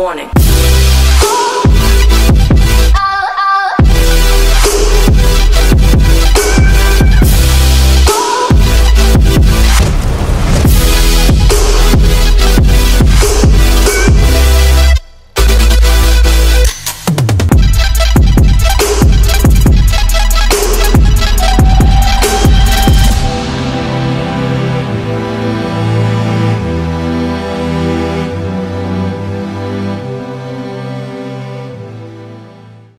warning.